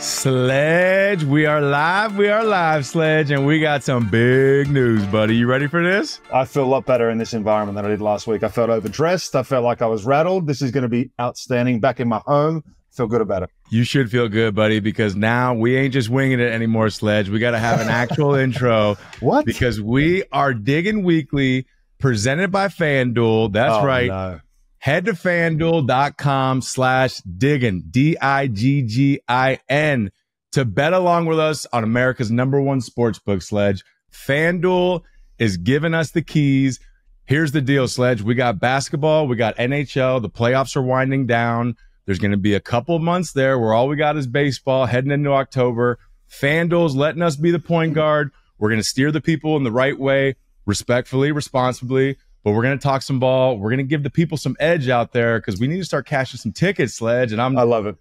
Sledge, we are live. We are live, Sledge, and we got some big news, buddy. You ready for this? I feel a lot better in this environment than I did last week. I felt overdressed. I felt like I was rattled. This is going to be outstanding. Back in my home, feel good about it. You should feel good, buddy, because now we ain't just winging it anymore, Sledge. We got to have an actual intro. What? Because we are digging weekly, presented by FanDuel. That's Oh, right. no. Head to fanduel.com slash diggin, D I G G I N, to bet along with us on America's number one sportsbook, Sledge. FanDuel is giving us the keys. Here's the deal, Sledge. We got basketball, we got NHL, the playoffs are winding down. There's going to be a couple months there where all we got is baseball heading into October. FanDuel's letting us be the point guard. We're going to steer the people in the right way, respectfully, responsibly but we're going to talk some ball. We're going to give the people some edge out there because we need to start cashing some tickets, Sledge. And I'm I love it.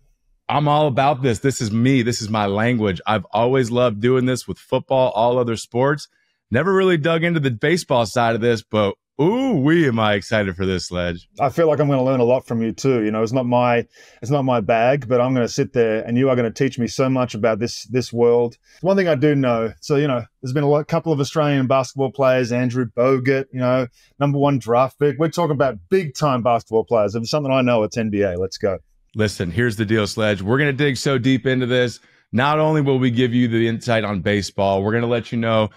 I'm all about this. This is me. This is my language. I've always loved doing this with football, all other sports. Never really dug into the baseball side of this, but ooh, we am I excited for this, Sledge. I feel like I'm going to learn a lot from you too. You know, it's not my it's not my bag, but I'm going to sit there and you are going to teach me so much about this this world. One thing I do know, so you know, there's been a lot, couple of Australian basketball players, Andrew Bogut, you know, number one draft pick. We're talking about big time basketball players. If it's something I know, it's NBA. Let's go. Listen, here's the deal, Sledge. We're going to dig so deep into this. Not only will we give you the insight on baseball, we're going to let you know,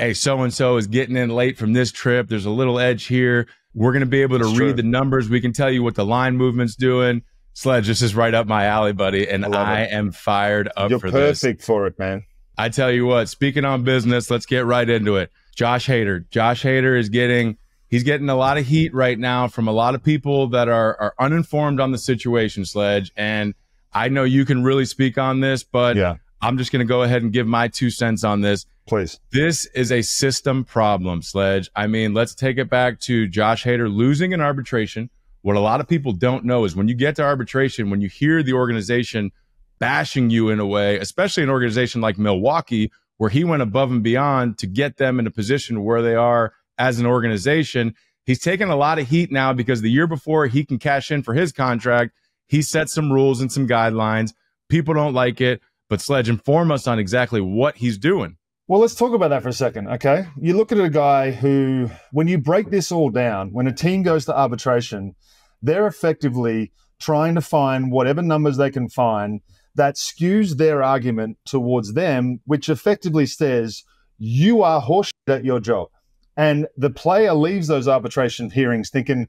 hey, so and so is getting in late from this trip. There's a little edge here. We're going to be able to It's read true. the numbers. We can tell you what the line movement's doing. Sledge, this is right up my alley, buddy. And I I am fired up You're for this. perfect for it, man. I tell you what, speaking on business, let's get right into it. Josh Hader. Josh Hader is getting he's getting a lot of heat right now from a lot of people that are are uninformed on the situation, Sledge. And I know you can really speak on this, but Yeah, I'm just gonna go ahead and give my two cents on this. Please. This is a system problem, Sledge. I mean, let's take it back to Josh Hader losing an arbitration. What a lot of people don't know is when you get to arbitration, when you hear the organization bashing you in a way, especially an organization like Milwaukee, where he went above and beyond to get them in a position where they are as an organization, he's taken a lot of heat now because the year before he can cash in for his contract, he set some rules and some guidelines. People don't like it, but Sledge, inform us on exactly what he's doing. Well, let's talk about that for a second, okay? You look at a guy who, when you break this all down, when a team goes to arbitration, they're effectively trying to find whatever numbers they can find that skews their argument towards them, which effectively says, you are horseshit at your job. And the player leaves those arbitration hearings thinking,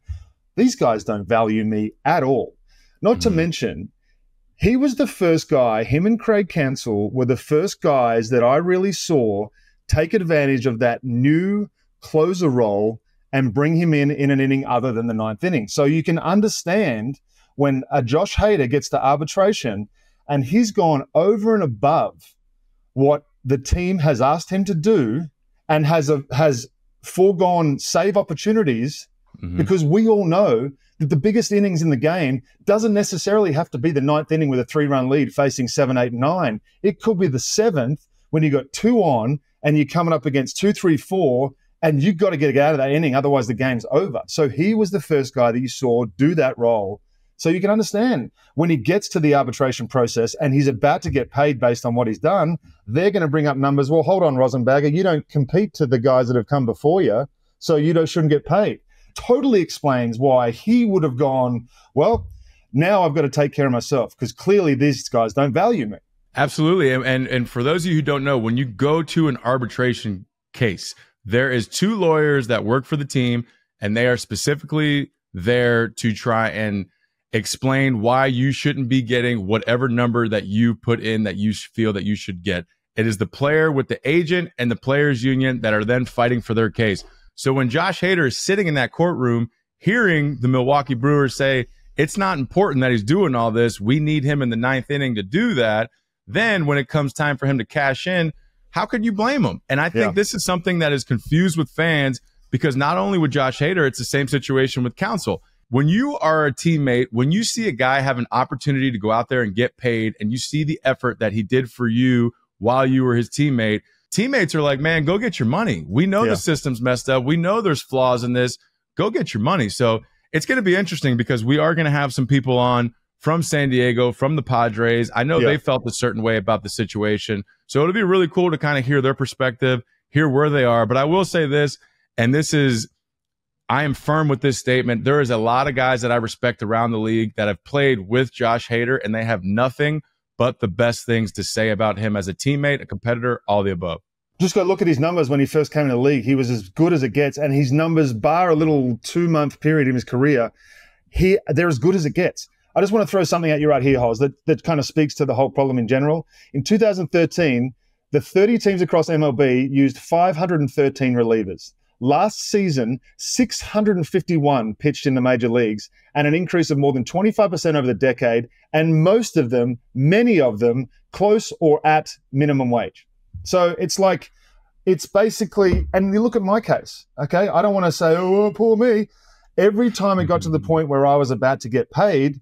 these guys don't value me at all. Not to Mhm. mention, he was the first guy, him and Craig Counsell were the first guys that I really saw take advantage of that new closer role and bring him in in an inning other than the ninth inning. So you can understand when a Josh Hader gets to arbitration and he's gone over and above what the team has asked him to do and has a, has foregone save opportunities Mhm. because we all know the biggest innings in the game doesn't necessarily have to be the ninth inning with a three run lead facing seven, eight, nine. It could be the seventh when you got two on and you're coming up against two, three, four, and you've got to get out of that inning. Otherwise, the game's over. So he was the first guy that you saw do that role. So you can understand when he gets to the arbitration process and he's about to get paid based on what he's done, they're going to bring up numbers. Well, hold on, Rosenberger, you don't compete to the guys that have come before you, so you shouldn't get paid totally explains why he would have gone, well, now I've got to take care of myself because clearly these guys don't value me. Absolutely. And, and and for those of you who don't know, when you go to an arbitration case, there is two lawyers that work for the team and they are specifically there to try and explain why you shouldn't be getting whatever number that you put in that you feel that you should get. It is the player with the agent and the players union that are then fighting for their case. So when Josh Hader is sitting in that courtroom hearing the Milwaukee Brewers say it's not important that he's doing all this, we need him in the ninth inning to do that. Then when it comes time for him to cash in, how could you blame him? And I think Yeah. this is something that is confused with fans because not only with Josh Hader, it's the same situation with Counsell. When you are a teammate, when you see a guy have an opportunity to go out there and get paid and you see the effort that he did for you while you were his teammate, teammates are like, man, go get your money. We know Yeah. the system's messed up. We know there's flaws in this. Go get your money. So it's going to be interesting because we are going to have some people on from San Diego, from the Padres. I know yeah. they felt a certain way about the situation. So it'll be really cool to kind of hear their perspective, hear where they are. But I will say this, and this is, I am firm with this statement. There is a lot of guys that I respect around the league that have played with Josh Hader, and they have nothing but the best things to say about him as a teammate, a competitor, all the above just go look at his numbers when he first came in the league. He was as good as it gets, and his numbers, bar a little two month period in his career, he they're as good as it gets. I just want to throw something at you right here, Hoz, that, that kind of speaks to the whole problem in general. In 2013, the 30 teams across MLB used 513 relievers. Last season, 651 pitched in the major leagues and an increase of more than 25% over the decade, and most of them, many of them, close or at minimum wage. So it's like, it's basically, and you look at my case, okay? I don't want to say, oh, poor me. Every time it got to the point where I was about to get paid,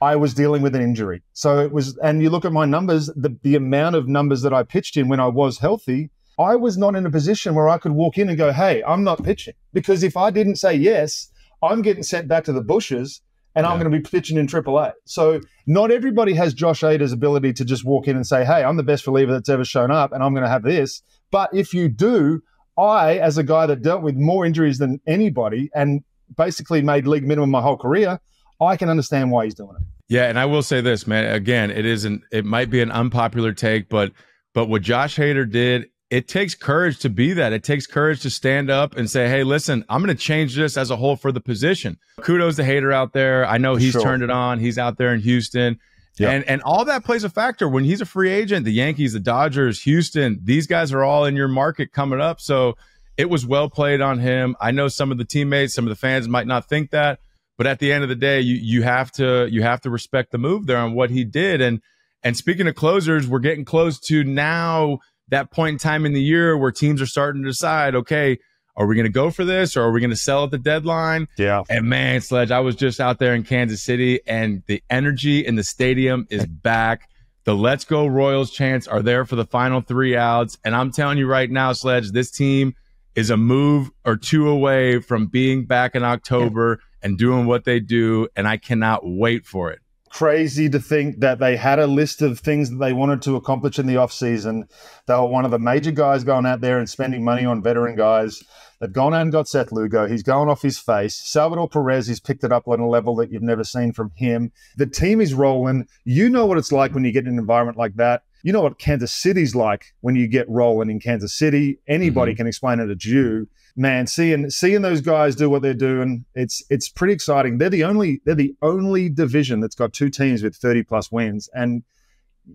I was dealing with an injury. So it was, and you look at my numbers, the, the amount of numbers that I pitched in when I was healthy, I was not in a position where I could walk in and go, hey, I'm not pitching. Because if I didn't say yes, I'm getting sent back to the bushes and yeah. I'm going to be pitching in AAA. So not everybody has Josh Hader's ability to just walk in and say, hey, I'm the best reliever that's ever shown up and I'm going to have this. But if you do, I, as a guy that dealt with more injuries than anybody and basically made league minimum my whole career, I can understand why he's doing it. Yeah, and I will say this, man. Again, it isn't. It might be an unpopular take, but but what Josh Hader did, it takes courage to be that. It takes courage to stand up and say, "Hey, listen, I'm going to change this as a whole for the position." Kudos to Hader out there. I know he's sure. turned it on. He's out there in Houston. Yep. And and all that plays a factor when he's a free agent. The Yankees, the Dodgers, Houston, these guys are all in your market coming up. So it was well played on him. I know some of the teammates, some of the fans might not think that, but at the end of the day, you you have to you have to respect the move there on what he did. And and speaking of closers, we're getting close to now that point in time in the year where teams are starting to decide, okay, are we going to go for this or are we going to sell at the deadline? Yeah. And man, Sledge, I was just out there in Kansas City and the energy in the stadium is back. The Let's Go Royals chants are there for the final three outs. And I'm telling you right now, Sledge, this team is a move or two away from being back in October and doing what they do. And I cannot wait for it. Crazy to think that they had a list of things that they wanted to accomplish in the offseason. They were one of the major guys going out there and spending money on veteran guys. They've gone out and got Seth Lugo. He's going off his face. Salvador Perez, he's picked it up on a level that you've never seen from him. The team is rolling. You know what it's like when you get in an environment like that. You know what Kansas City's like when you get rolling in Kansas City. Anybody mm-hmm. can explain it to you man, seeing seeing those guys do what they're doing, it's it's pretty exciting. They're the only they're the only division that's got two teams with 30 plus wins. And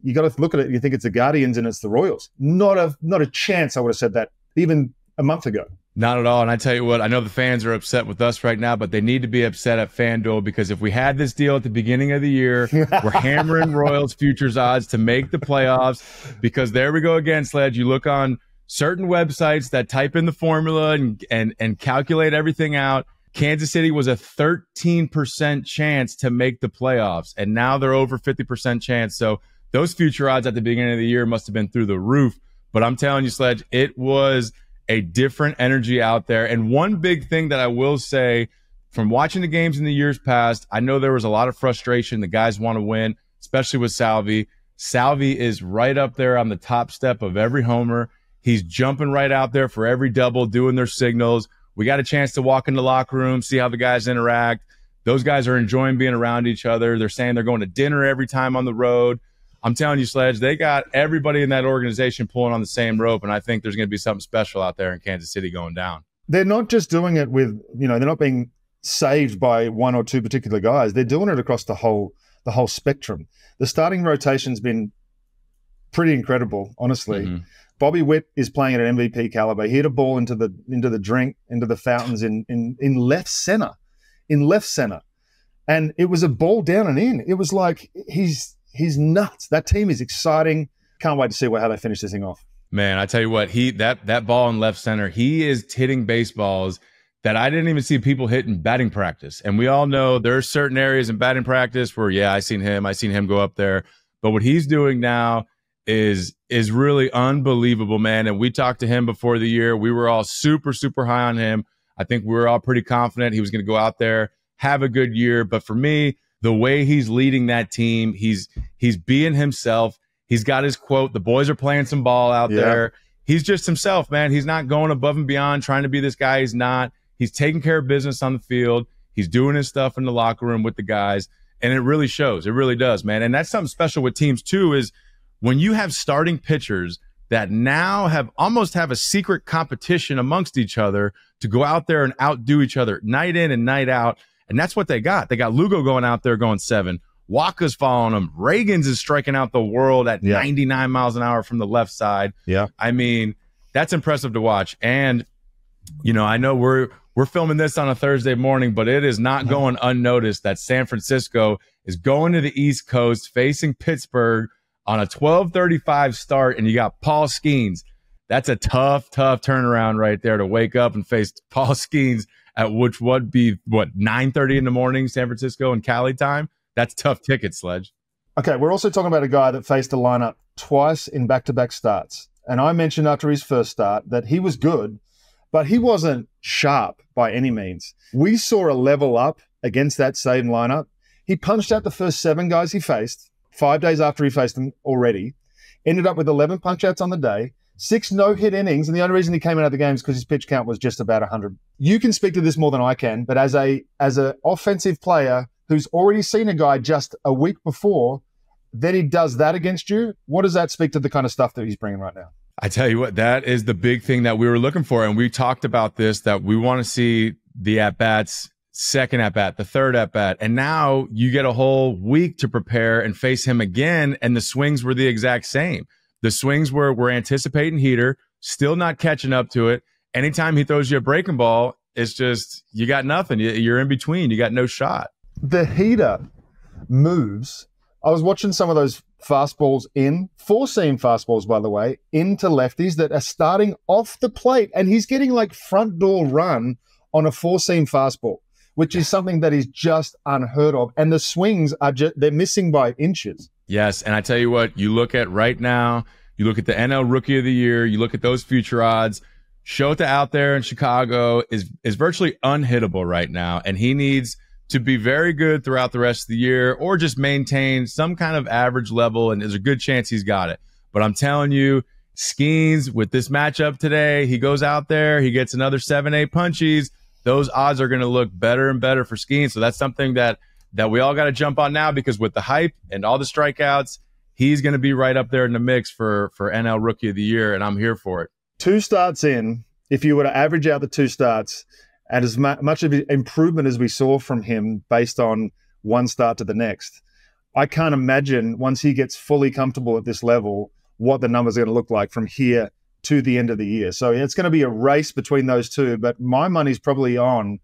you got to look at it, you think it's the Guardians and it's the Royals. Not a not a chance I would have said that even a month ago. Not at all. And I tell you what, I know the fans are upset with us right now, but they need to be upset at FanDuel because if we had this deal at the beginning of the year, we're hammering Royals futures odds to make the playoffs because there we go again, Sledge. You look on certain websites that type in the formula and, and, and calculate everything out. Kansas City was a 13% chance to make the playoffs, and now they're over 50% chance. So those future odds at the beginning of the year must have been through the roof. But I'm telling you, Sledge, it was a different energy out there. And one big thing that I will say from watching the games in the years past, I know there was a lot of frustration. The guys want to win, especially with Salvy. Salvy is right up there on the top step of every homer. He's jumping right out there for every double, doing their signals. We got a chance to walk in the locker room, see how the guys interact. Those guys are enjoying being around each other. They're saying they're going to dinner every time on the road. I'm telling you, Sledge, they got everybody in that organization pulling on the same rope. And I think there's going to be something special out there in Kansas City going down. They're not just doing it with, you know, they're not being saved by one or two particular guys. They're doing it across the whole the whole spectrum. The starting rotation's been pretty incredible, honestly. Mm-hmm. Bobby Witt is playing at an MVP caliber. He hit a ball into the into the drink, into the fountains in in in left center, in left center, and it was a ball down and in. It was like he's he's nuts. That team is exciting. Can't wait to see how they finish this thing off. Man, I tell you what, he that that ball in left center, he is hitting baseballs that I didn't even see people hit in batting practice. And we all know there are certain areas in batting practice where, yeah, I seen him, I seen him go up there. But what he's doing now is is really unbelievable, man. And we talked to him before the year. We were all super, super high on him. I think we were all pretty confident he was going to go out there, have a good year. But for me, the way he's leading that team. He's he's being himself. He's got his quote. The boys are playing some ball out yeah. there. He's just himself, man. He's not going above and beyond trying to be this guy. He's not. He's taking care of business on the field. He's doing his stuff in the locker room with the guys, and it really shows. It really does, man. And that's something special with teams too. Is when you have starting pitchers that now have almost have a secret competition amongst each other to go out there and outdo each other night in and night out. And that's what they got. They got Lugo going out there going seven. Wacha's following him. Ragans is striking out the world at yeah. 99 miles an hour from the left side. Yeah. I mean, that's impressive to watch. And, you know, I know we're we're filming this on a Thursday morning, but it is not mm-hmm. going unnoticed that San Francisco is going to the East Coast facing Pittsburgh on a 1235 start, and you got Paul Skenes. That's a tough, tough turnaround right there to wake up and face Paul Skenes at which would be what 9:30 in the morning, San Francisco and Cali time. That's tough ticket, Sledge. Okay, we're also talking about a guy that faced a lineup twice in back-to-back starts. And I mentioned after his first start that he was good, but he wasn't sharp by any means. We saw a level up against that same lineup. He punched out the first seven guys he faced, five days after he faced them already, ended up with 11 punch outs on the day, six no hit innings. And the only reason he came out of the game is because his pitch count was just about 100. You can speak to this more than I can, but as a as an offensive player who's already seen a guy just a week before, then he does that against you. What does that speak to the kind of stuff that he's bringing right now? I tell you what, that is the big thing that we were looking for. And we talked about this that we want to see the at bats second at bat, the third at bat. And now you get a whole week to prepare and face him again. And the swings were the exact same. The swings were we're anticipating heater, still not catching up to it. Anytime he throws you a breaking ball, it's just you got nothing. You're in between. You got no shot. The heater moves. I was watching some of those fastballs in four seam fastballs, by the way, into lefties that are starting off the plate, and he's getting like front door run on a four seam fastball which is something that is just unheard of. And the swings are just, they're missing by inches. Yes. And I tell you what, you look at right now, you look at the NL rookie of the year, you look at those future odds. Shota out there in Chicago is, is virtually unhittable right now. And he needs to be very good throughout the rest of the year or just maintain some kind of average level. And there's a good chance he's got it. But I'm telling you, Skenes with this matchup today, he goes out there, he gets another seven, eight punchies those odds are going to look better and better for Skenes. So that's something that that we all got to jump on now because with the hype and all the strikeouts, he's going to be right up there in the mix for for NL Rookie of the Year, and I'm here for it. Two starts in, if you were to average out the two starts, and as mu- much of improvement as we saw from him based on one start to the next, I can't imagine once he gets fully comfortable at this level what the numbers are going to look like from here to the end of the year. So it's going to be a race between those two, but my money's probably on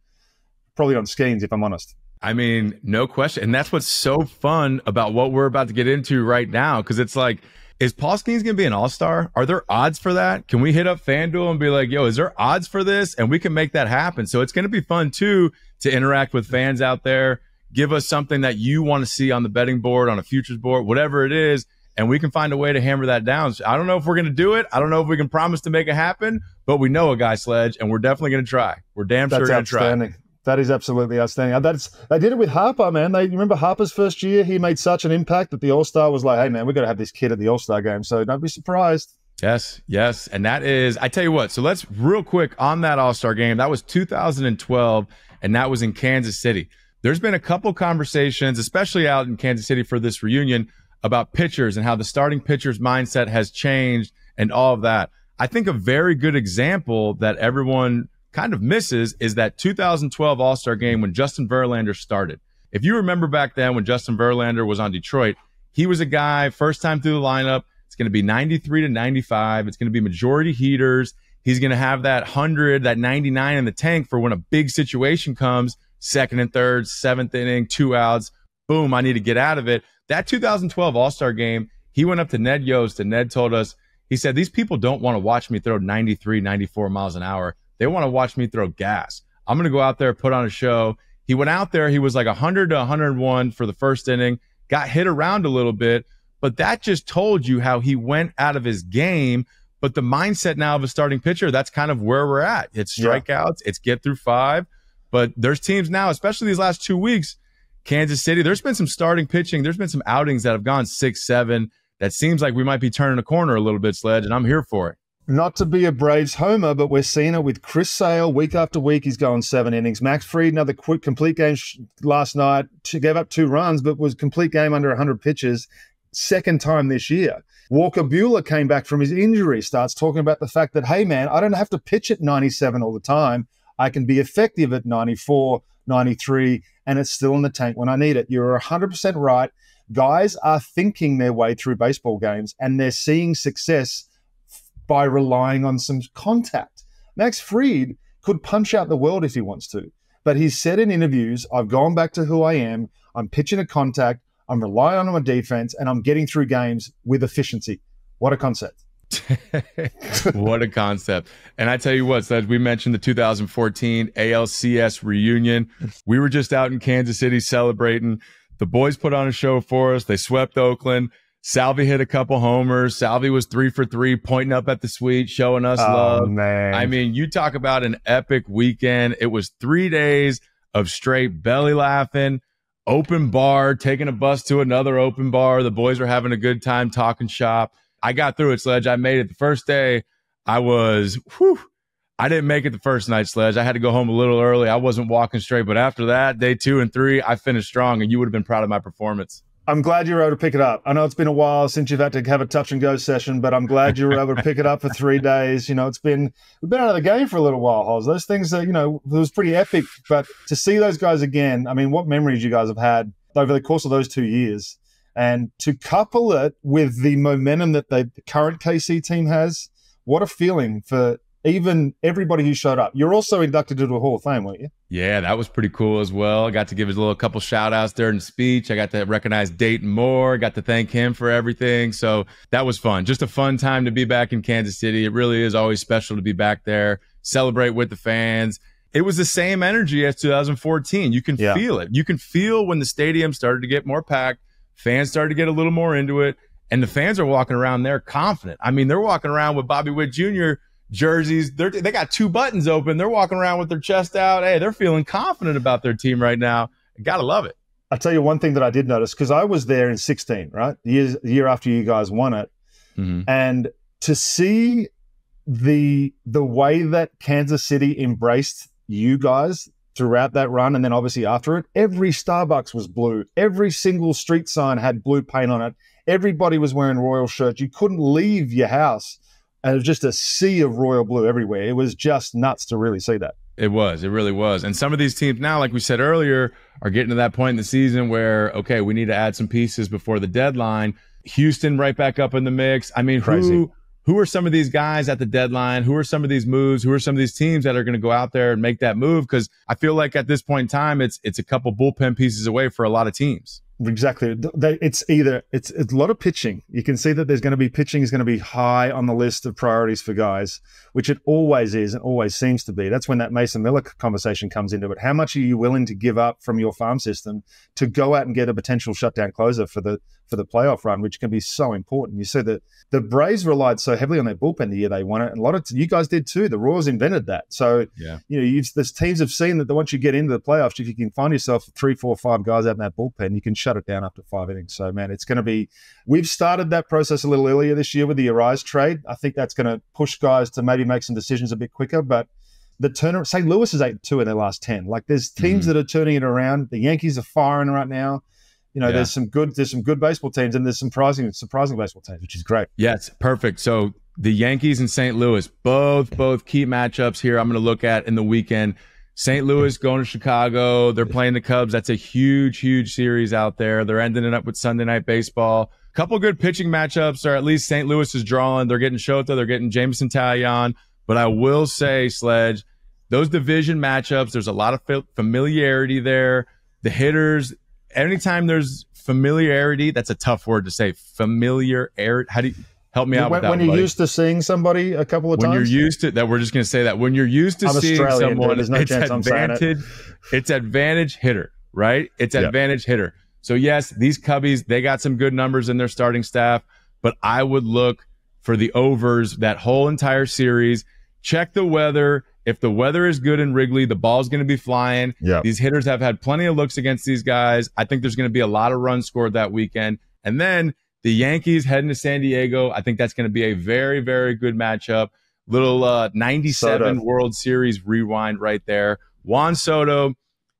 probably on Skenes if I'm honest. I mean, no question. And that's what's so fun about what we're about to get into right now because it's like is Paul Skenes going to be an all-star? Are there odds for that? Can we hit up FanDuel and be like, "Yo, is there odds for this?" And we can make that happen. So it's going to be fun too to interact with fans out there. Give us something that you want to see on the betting board, on a futures board, whatever it is and we can find a way to hammer that down. So I don't know if we're going to do it. I don't know if we can promise to make it happen, but we know a guy sledge, and we're definitely going to try. We're damn sure going to try. That is absolutely outstanding. That's they did it with Harper, man. They remember Harper's first year. He made such an impact that the All Star was like, "Hey, man, we got to have this kid at the All Star game." So don't be surprised. Yes, yes, and that is. I tell you what. So let's real quick on that All Star game. That was 2012, and that was in Kansas City. There's been a couple conversations, especially out in Kansas City for this reunion, about pitchers and how the starting pitcher's mindset has changed and all of that. I think a very good example that everyone kind of misses is that 2012 All Star game when Justin Verlander started. If you remember back then when Justin Verlander was on Detroit, he was a guy first time through the lineup. It's going to be 93 to 95. It's going to be majority heaters. He's going to have that 100, that 99 in the tank for when a big situation comes, second and third, seventh inning, two outs. Boom, I need to get out of it. That 2012 All Star game, he went up to Ned Yost and Ned told us, he said, These people don't want to watch me throw 93, 94 miles an hour. They want to watch me throw gas. I'm going to go out there, put on a show. He went out there. He was like 100 to 101 for the first inning, got hit around a little bit, but that just told you how he went out of his game. But the mindset now of a starting pitcher, that's kind of where we're at. It's strikeouts, yeah. it's get through five. But there's teams now, especially these last two weeks, Kansas City, there's been some starting pitching. There's been some outings that have gone six, seven. That seems like we might be turning a corner a little bit, Sledge, and I'm here for it. Not to be a Braves homer, but we're seeing it with Chris Sale week after week. He's going seven innings. Max Fried, another quick complete game sh- last night. Gave up two runs, but was complete game under 100 pitches. Second time this year. Walker Buehler came back from his injury, starts talking about the fact that, hey, man, I don't have to pitch at 97 all the time. I can be effective at 94, 93, and it's still in the tank when I need it. You're 100% right. Guys are thinking their way through baseball games and they're seeing success by relying on some contact. Max Fried could punch out the world if he wants to, but he's said in interviews, I've gone back to who I am. I'm pitching a contact. I'm relying on my defense and I'm getting through games with efficiency. What a concept. what a concept. And I tell you what, as we mentioned the 2014 ALCS reunion. We were just out in Kansas City celebrating. The boys put on a show for us. They swept Oakland. Salvy hit a couple homers. Salvy was three for three, pointing up at the suite, showing us oh, love. Man. I mean, you talk about an epic weekend. It was three days of straight belly laughing, open bar, taking a bus to another open bar. The boys were having a good time talking shop. I got through it, Sledge. I made it the first day. I was, whew, I didn't make it the first night, Sledge. I had to go home a little early. I wasn't walking straight. But after that, day two and three, I finished strong, and you would have been proud of my performance. I'm glad you were able to pick it up. I know it's been a while since you've had to have a touch and go session, but I'm glad you were able to pick it up for three days. You know, it's been we've been out of the game for a little while, Hoz. Those things that you know it was pretty epic, but to see those guys again, I mean, what memories you guys have had over the course of those two years, and to couple it with the momentum that the current KC team has, what a feeling for even everybody who showed up. You're also inducted into a Hall of Fame, weren't you? Yeah, that was pretty cool as well. I got to give a little couple shout outs during the speech. I got to recognize Dayton Moore, got to thank him for everything. So that was fun. Just a fun time to be back in Kansas City. It really is always special to be back there, celebrate with the fans. It was the same energy as 2014. You can yeah. feel it. You can feel when the stadium started to get more packed, fans started to get a little more into it, and the fans are walking around there confident. I mean, they're walking around with Bobby Witt Jr jerseys. They're, they got two buttons open. They're walking around with their chest out. Hey, they're feeling confident about their team right now. Gotta love it. I'll tell you one thing that I did notice because I was there in 16, right? The year, the year after you guys won it. Mm-hmm. And to see the the way that Kansas City embraced you guys throughout that run and then obviously after it, every Starbucks was blue. Every single street sign had blue paint on it. Everybody was wearing royal shirts. You couldn't leave your house and it was just a sea of royal blue everywhere. It was just nuts to really see that. It was. It really was. And some of these teams now, like we said earlier, are getting to that point in the season where, okay, we need to add some pieces before the deadline. Houston right back up in the mix. I mean, Crazy. who who are some of these guys at the deadline? Who are some of these moves? Who are some of these teams that are going to go out there and make that move? Because I feel like at this point in time, it's it's a couple bullpen pieces away for a lot of teams. Exactly. It's either it's, it's a lot of pitching. You can see that there's going to be pitching is going to be high on the list of priorities for guys, which it always is and always seems to be. That's when that Mason Miller conversation comes into it. How much are you willing to give up from your farm system to go out and get a potential shutdown closer for the for the playoff run, which can be so important. You see that the Braves relied so heavily on their bullpen the year they won it, and a lot of you guys did too. The Royals invented that, so yeah. you know, you've, the teams have seen that once you get into the playoffs, if you can find yourself three, four, five guys out in that bullpen, you can shut it down after five innings. So man, it's going to be. We've started that process a little earlier this year with the Arraez trade. I think that's going to push guys to maybe make some decisions a bit quicker, but the turner St. Louis is eight two in their last ten. Like there's teams mm. that are turning it around. The Yankees are firing right now you know, yeah. there's some good there's some good baseball teams and there's some surprising surprising baseball teams, which is great. Yes, perfect. So the Yankees and St. Louis, both both key matchups here. I'm going to look at in the weekend. St. Louis going to Chicago. They're playing the Cubs. That's a huge, huge series out there. They're ending it up with Sunday night baseball. Couple good pitching matchups, or at least St. Louis is drawing. They're getting Shota. They're getting Jameson Taillon. But I will say, Sledge, those division matchups, there's a lot of familiarity there. The hitters, anytime there's familiarity, that's a tough word to say. Familiar, how do you help me out when, with that? When you're used to seeing somebody a couple of when times, when you're used to that, we're just going to say that when you're used to I'm seeing Australian, someone, no it's advantage, it. it's advantage hitter, right? It's yep. advantage hitter. So yes, these Cubbies, they got some good numbers in their starting staff, but I would look for the overs that whole entire series. Check the weather if the weather is good in Wrigley, the ball's going to be flying. Yeah. These hitters have had plenty of looks against these guys. I think there's going to be a lot of runs scored that weekend. And then the Yankees heading to San Diego. I think that's going to be a very, very good matchup. Little uh, 97 Soto. World Series rewind right there. Juan Soto,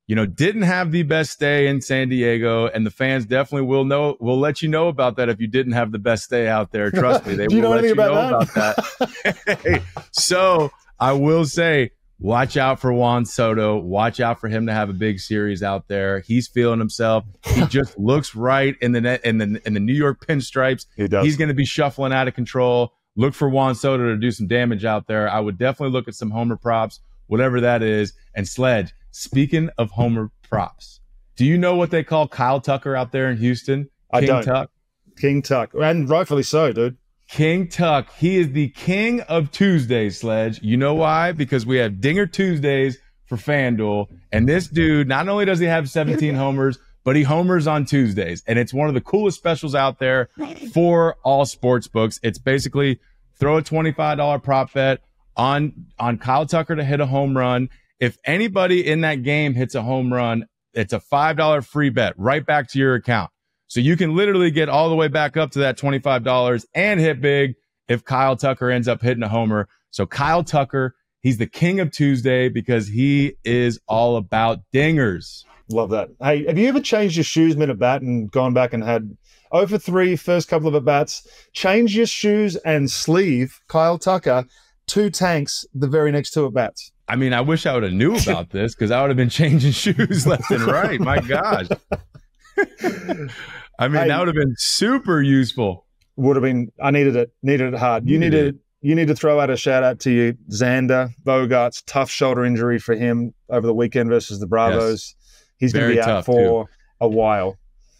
you know, didn't have the best day in San Diego, and the fans definitely will know will let you know about that if you didn't have the best day out there. Trust me, they will let you know that? about that. so I will say, watch out for Juan Soto. Watch out for him to have a big series out there. He's feeling himself. He just looks right in the net in the in the New York pinstripes. He does. He's going to be shuffling out of control. Look for Juan Soto to do some damage out there. I would definitely look at some homer props, whatever that is. And Sledge, Speaking of Homer props, do you know what they call Kyle Tucker out there in Houston? King I don't. Tuck. King Tuck, and rightfully so, dude. King Tuck. He is the king of Tuesdays, Sledge. You know why? Because we have Dinger Tuesdays for FanDuel. And this dude, not only does he have 17 homers, but he homers on Tuesdays. And it's one of the coolest specials out there for all sports books. It's basically throw a $25 prop bet on, on Kyle Tucker to hit a home run if anybody in that game hits a home run, it's a $5 free bet right back to your account. So you can literally get all the way back up to that $25 and hit big if Kyle Tucker ends up hitting a homer. So Kyle Tucker, he's the king of Tuesday because he is all about dingers. Love that. Hey, have you ever changed your shoes mid at bat and gone back and had oh over three first couple of at bats? Change your shoes and sleeve, Kyle Tucker, two tanks the very next two at bats. I mean, I wish I would have knew about this because I would have been changing shoes left and right. My gosh. I mean, that would have been super useful. Would have been. I needed it. Needed it hard. You needed. Need you need to throw out a shout out to you, Xander Bogaerts. Tough shoulder injury for him over the weekend versus the Bravos. Yes. He's going to be out for too. a while.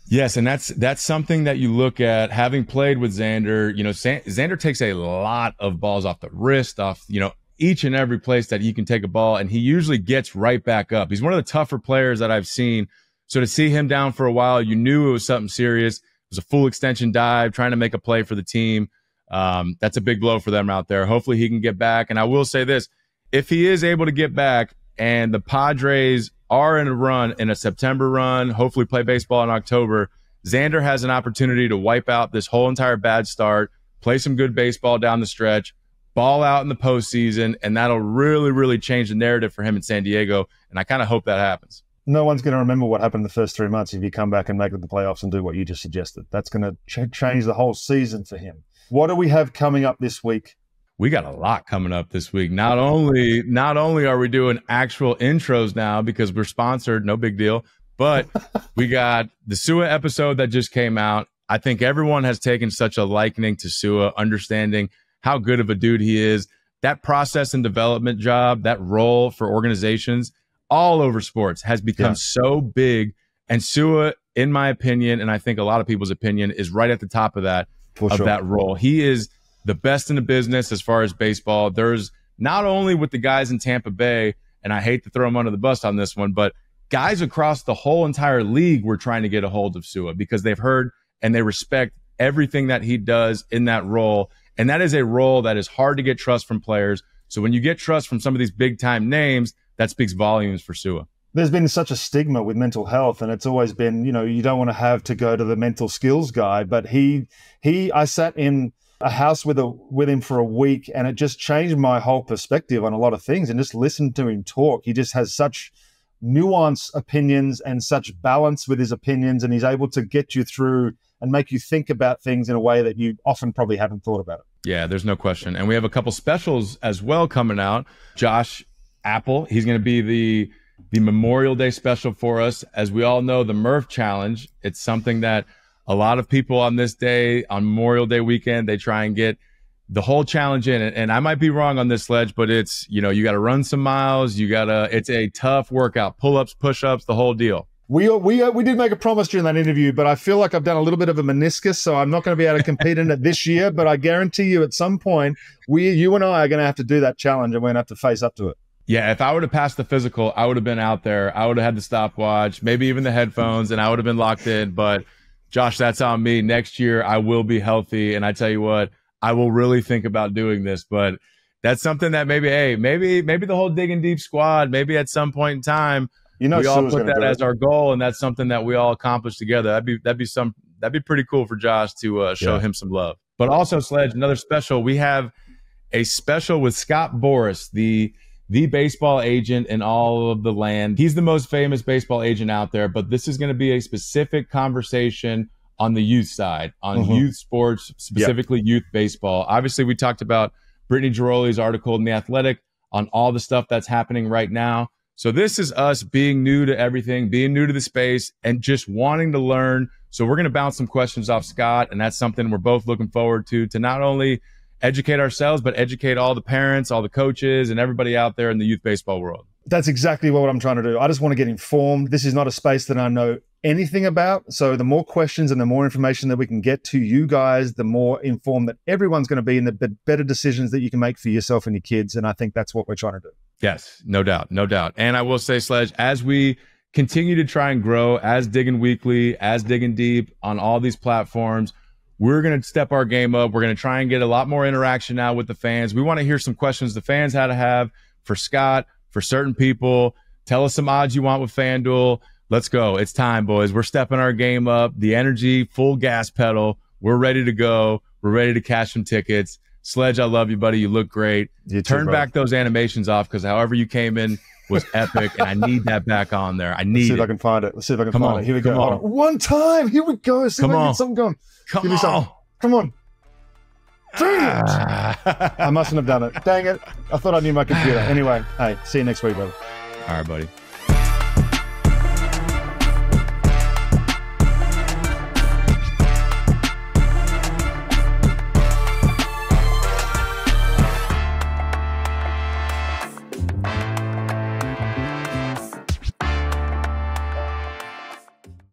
Yes, and that's that's something that you look at. Having played with Xander, you know, Xander takes a lot of balls off the wrist, off you know each and every place that he can take a ball, and he usually gets right back up. He's one of the tougher players that I've seen. So to see him down for a while, you knew it was something serious. It was a full extension dive, trying to make a play for the team. Um, that's a big blow for them out there. Hopefully he can get back. And I will say this: if he is able to get back, and the Padres are in a run, in a September run, hopefully play baseball in October, Xander has an opportunity to wipe out this whole entire bad start, play some good baseball down the stretch ball out in the postseason, and that'll really, really change the narrative for him in San Diego. And I kind of hope that happens. No one's going to remember what happened the first three months if you come back and make it the playoffs and do what you just suggested. That's going to ch- change the whole season for him. What do we have coming up this week? We got a lot coming up this week. Not only not only are we doing actual intros now because we're sponsored, no big deal, but we got the Su'a episode that just came out. I think everyone has taken such a likening to Su'a, understanding how good of a dude he is. That process and development job, that role for organizations all over sports has become yeah. so big. And Su'a, in my opinion, and I think a lot of people's opinion, is right at the top of that for of sure. that role. He is the best in the business as far as baseball. There's not only with the guys in Tampa Bay, and I hate to throw him under the bus on this one, but guys across the whole entire league were trying to get a hold of Su'a because they've heard and they respect everything that he does in that role. And that is a role that is hard to get trust from players. So when you get trust from some of these big time names, that speaks volumes for Su'a. There's been such a stigma with mental health, and it's always been, you know, you don't want to have to go to the mental skills guy. But he, he, I sat in a house with a with him for a week, and it just changed my whole perspective on a lot of things. And just listen to him talk. He just has such nuanced opinions and such balance with his opinions, and he's able to get you through and make you think about things in a way that you often probably haven't thought about it. Yeah, there's no question. And we have a couple specials as well coming out. Josh Appel, he's going to be the the Memorial Day special for us. As we all know, the Murph Challenge, it's something that a lot of people on this day, on Memorial Day weekend, they try and get the whole challenge in. And I might be wrong on this sledge, but it's, you know, you got to run some miles. You got to, it's a tough workout, pull ups, push ups, the whole deal. We we uh, we did make a promise during that interview, but I feel like I've done a little bit of a meniscus, so I'm not going to be able to compete in it this year. But I guarantee you, at some point, we, you and I, are going to have to do that challenge, and we're going to have to face up to it. Yeah, if I would have passed the physical, I would have been out there. I would have had the stopwatch, maybe even the headphones, and I would have been locked in. But Josh, that's on me. Next year, I will be healthy, and I tell you what, I will really think about doing this. But that's something that maybe, hey, maybe, maybe the whole digging deep squad, maybe at some point in time, you know, we all put that as our goal, and that's something that we all accomplish together. That'd be that'd be some that'd be pretty cool for Josh to uh, show yeah. him some love. But also, Sledge, another special. We have a special with Scott Boras, the the baseball agent in all of the land. He's the most famous baseball agent out there, but this is going to be a specific conversation on the youth side, on mm-hmm. youth sports, specifically yep. youth baseball. Obviously, we talked about Brittany Ghiroli's article in The Athletic on all the stuff that's happening right now. So this is us being new to everything, being new to the space, and just wanting to learn. So we're going to bounce some questions off Scott, and that's something we're both looking forward to to not only educate ourselves, but educate all the parents, all the coaches, and everybody out there in the youth baseball world. That's exactly what I'm trying to do. I just want to get informed. This is not a space that I know anything about. So the more questions and the more information that we can get to you guys, the more informed that everyone's going to be and the better decisions that you can make for yourself and your kids. And I think that's what we're trying to do. Yes, no doubt, no doubt. And I will say, Sledge, as we continue to try and grow as Diggin' Weekly, as Diggin' Deep on all these platforms, we're going to step our game up. We're going to try and get a lot more interaction now with the fans. We want to hear some questions the fans had to have for Scott, for certain people. Tell us some odds you want with FanDuel. Let's go. It's time, boys. We're stepping our game up. The energy, full gas pedal. We're ready to go. We're ready to cash some tickets. Sledge, I love you, buddy. You look great. You Turn back those animations off because however you came in was epic, and I need that back on there. I need. Let's see it. if I can find it. Let's see if I can Come find on. it. Here we go. On. One time. Here we go. See Come on. Something going. Come Give me on. Something. Come on. Dang it. Ah. I mustn't have done it. Dang it. I thought I knew my computer. Anyway, hey, see you next week, brother. All right, buddy.